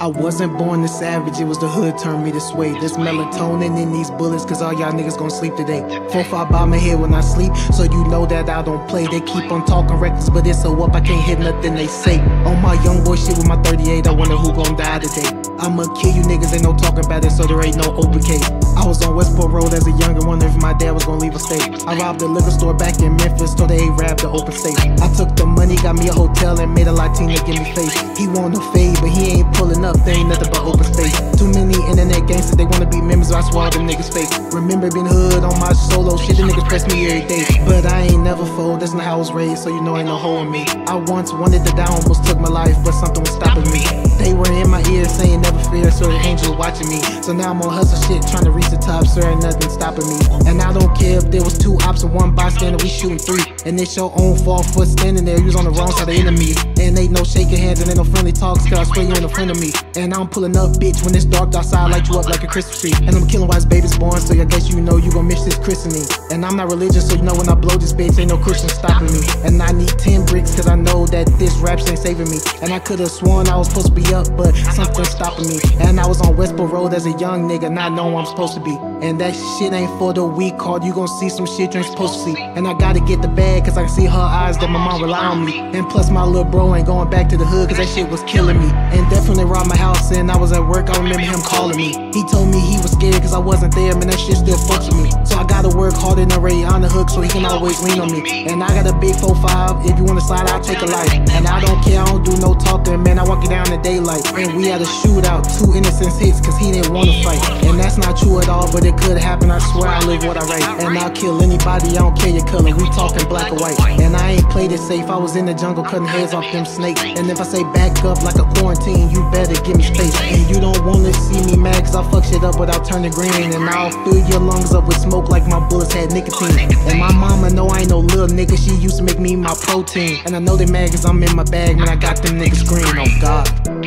I wasn't born a savage, it was the hood turned me this way. There's melatonin in these bullets, cause all y'all niggas gon' sleep today. Four five by my head when I sleep, so you know that I don't play. They keep on talking reckless, but it's so up, I can't hit nothing they say. On my young boy shit with my 38, I wonder who gon' die today. I'ma kill you niggas, ain't no talking about it, so there ain't no open case. I was on Westport Road as a younger, wondering if my dad was gonna leave a state. I robbed a liquor store back in Memphis, told they rap the open safe. I took the money, got me a hotel, and made a Latina give me face. He want no fade, but he ain't pulling up, they ain't nothing but open space. Too many internet gangsters, they wanna be members, I swallow them niggas fake. Remember being hood on my solo shit, the niggas press me every day. But I ain't never fold, that's not how I was raised, so you know ain't no hole in me. I once wanted to die, almost took my life, but something was stopping me. Never fear, so the angels watching me. So now I'm on hustle shit, trying to reach the top, so ain't nothing stopping me. If there was two ops and one bystander, we shooting three. And it's your own fault for standing there, you was on the wrong side of the enemy. And ain't no shaking hands and ain't no friendly talks, cause I swear you ain't a friend of me. And I'm pulling up, bitch, when it's dark outside, light you up like a Christmas tree. And I'm killing while his baby's born, so I guess you know you gon' miss this christening. And I'm not religious, so you know when I blow this bitch, ain't no Christian stopping me. And I need 10 bricks, cause I know that this raps ain't saving me. And I could've sworn I was supposed to be up, but something stopping me. And I was on Westport Road as a young nigga, not knowing I'm supposed to be. And that shit ain't for the weak card, you gon' see some shit you supposed to see. And I gotta get the bag, cause I can see her eyes that my mom rely on me. And plus, my little bro ain't going back to the hood, cause that shit was killing me. And definitely robbed my house, and I was at work, I remember him calling me. He told me he was scared, cause I wasn't there, man, that shit still fucks with me. So I gotta work harder than Ray on the hook, so he can always lean on me. And I got a big 4-5, if you wanna slide, I'll take a life. And I don't care, I don't do no talking, man, I walk you down in daylight. And we had a shootout, two innocents hits, cause he didn't wanna fight. And that's not true at all, but it could happen, I swear I live what I write. And I'll kill anybody, I don't care your color, we talking black or white. And I ain't played it safe, I was in the jungle cutting heads off them snakes. And if I say back up like a quarantine, you better give me space. And you don't wanna see me mad, cause I fuck shit up without turning green. And I'll fill your lungs up with smoke like my bullets had nicotine. And my mama know I ain't no little nigga, she used to make me my protein. And I know they mad cause I'm in my bag, man, I got them niggas green, oh God.